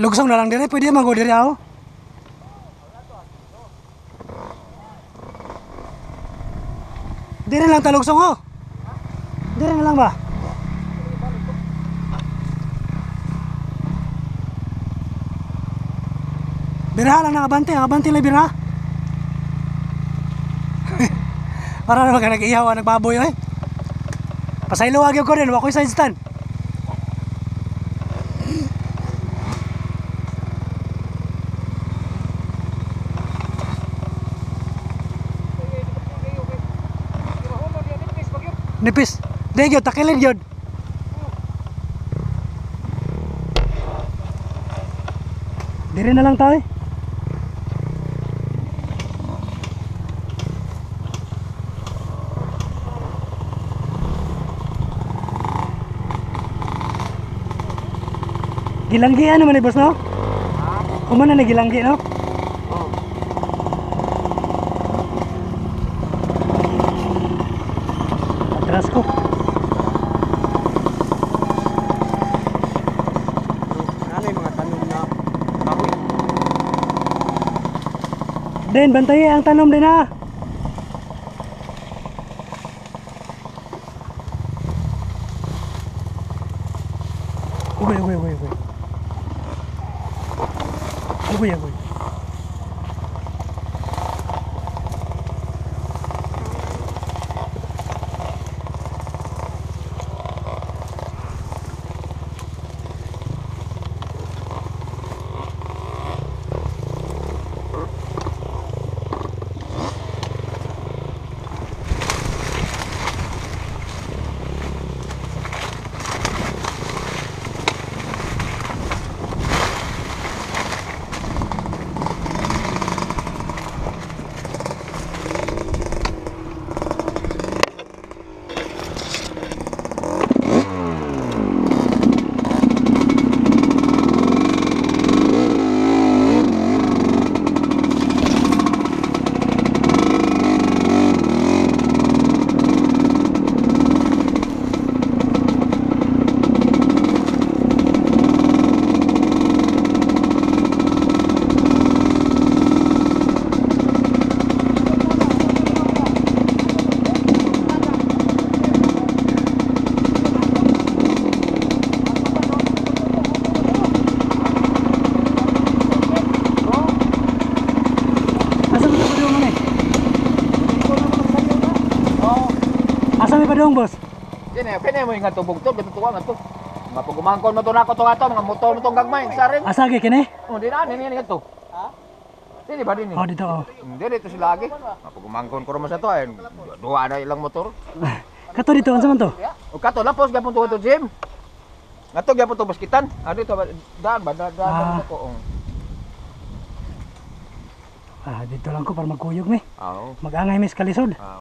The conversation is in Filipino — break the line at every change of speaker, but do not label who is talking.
Lugsong na lang dire, pwede man go dire ako. Dire lang talugsong ko. Dire na lang ba? Biraha lang na abante, abante lang biraha. Para naman ka nag-ihaw, ah, nagbaboy eh. Pasaylo agyo ko rin, wakoy side stand. Nipis. Dahil yun, takilid yun. Dire na lang tayo. eh. Gilanggi ano man eh, boss no? Kumana na gilanggi no? Den, bantayi ang tanom din ha. Uy, uy, uy, uy. Uy, uy. Boss?
Kini, kini mo yung nga tubog to, ganito tuwa nga to. Mga pagumangkon mo to na ko to nga to, mga motor mo tong gagmay, sarin.
Asa gi kini?
Oh, di na, nini nga to. Ha? Dili ba din
Oh dito oh.
Hindi, dito sila lagi. Mga pagumangkon ko naman sa to, ay duwa na ilang motor.
Kato dito unsa man to?
O kato, lapos, gapon to to gym. Nga to, gapon to baskitan. Ah, dito, ba- daan ba? Daan, daan,
Ah.
ko. oh.
Ah, dito lang ko para magkuyog mi.
Ah, oo.
Mag-angay mi sa kalisod.
Ah,